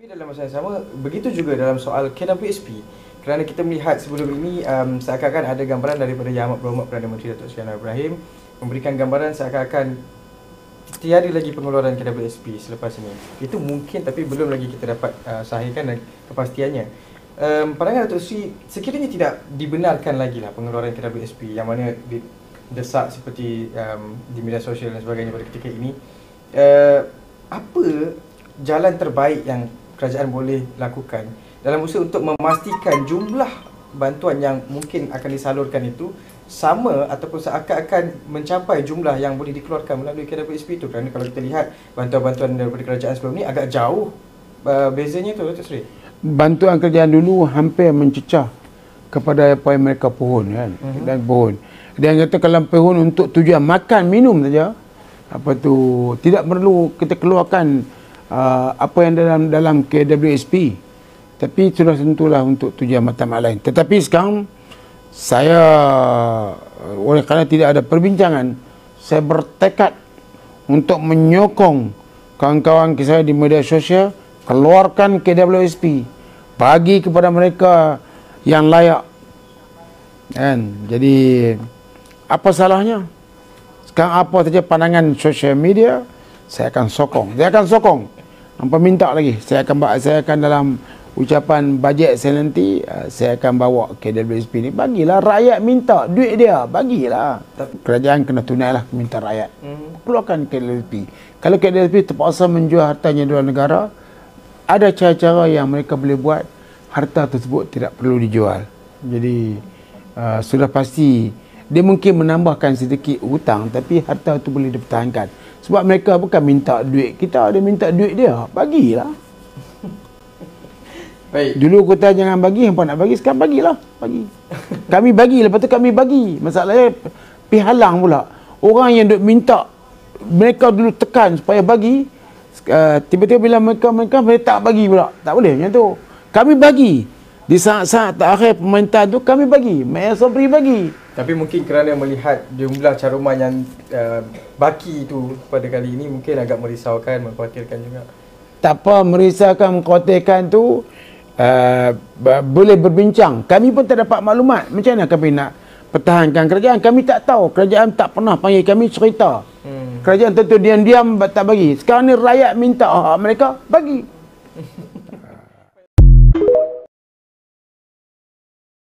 Tapi dalam masa yang sama, begitu juga dalam soal KWSP. Kerana kita melihat sebelum ini um, seakan-akan ada gambaran daripada Yang Amat Berhormat Perdana Menteri Datuk Seri Anwar Ibrahim memberikan gambaran seakan-akan tiada lagi pengeluaran KWSP selepas ini. Itu mungkin tapi belum lagi kita dapat uh, sahihkan dan kepastiannya. Um, pandangan Datuk Seri, sekiranya tidak dibenarkan lagi lah pengeluaran KWSP yang mana desak seperti um, di media sosial dan sebagainya pada ketika ini, uh, apa jalan terbaik yang kerajaan boleh lakukan. Dalam usaha untuk memastikan jumlah bantuan yang mungkin akan disalurkan itu sama ataupun seakan-akan mencapai jumlah yang boleh dikeluarkan melalui KWSP itu. Kerana kalau kita lihat bantuan-bantuan daripada kerajaan sebelum ni agak jauh uh, bezanya tu Datuk Seri? Bantuan kerajaan dulu hampir mencecah kepada apa yang mereka pohon kan? Uh-huh. dan pohon. Dan kata kalau pohon untuk tujuan makan minum saja apa tu tidak perlu kita keluarkan uh, apa yang dalam dalam KWSP tapi sudah tentulah untuk tujuan matlamat lain. Tetapi sekarang saya oleh kerana tidak ada perbincangan saya bertekad untuk menyokong kawan-kawan saya di media sosial keluarkan KWSP bagi kepada mereka yang layak. Kan? Jadi apa salahnya? Sekarang apa saja pandangan sosial media saya akan sokong. Saya akan sokong Hampa minta lagi. Saya akan saya akan dalam ucapan bajet saya nanti uh, saya akan bawa KWSP ni. Bagilah rakyat minta duit dia. Bagilah. Kerajaan kena tunailah minta rakyat. Hmm. keluarkan KWSP kalau KWSP terpaksa menjual hartanya di luar negara ada cara-cara yang mereka boleh buat harta tersebut tidak perlu dijual. Jadi uh, sudah pasti dia mungkin menambahkan sedikit hutang tapi harta itu boleh dipertahankan sebab mereka bukan minta duit kita, dia minta duit dia. Bagilah. Baik. Dulu kata jangan bagi, hampa nak bagi, sekarang bagilah. Bagi. Kami bagi, lepas tu kami bagi. Masalahnya, pihalang pula. Orang yang duk minta, mereka dulu tekan supaya bagi, uh, tiba-tiba bila mereka, mereka, mereka tak bagi pula. Tak boleh macam tu. Kami bagi. Di saat-saat terakhir pemerintahan tu, kami bagi. Maya Sobri bagi. Tapi mungkin kerana melihat jumlah caruman yang uh, baki itu pada kali ini mungkin agak merisaukan, mengkhawatirkan juga. Tak apa, merisaukan, mengkhawatirkan tu uh, boleh berbincang. Kami pun tak dapat maklumat. Macam mana kami nak pertahankan kerajaan? Kami tak tahu. Kerajaan tak pernah panggil kami cerita. Hmm. Kerajaan tentu diam-diam tak bagi. Sekarang ni rakyat minta oh, mereka bagi.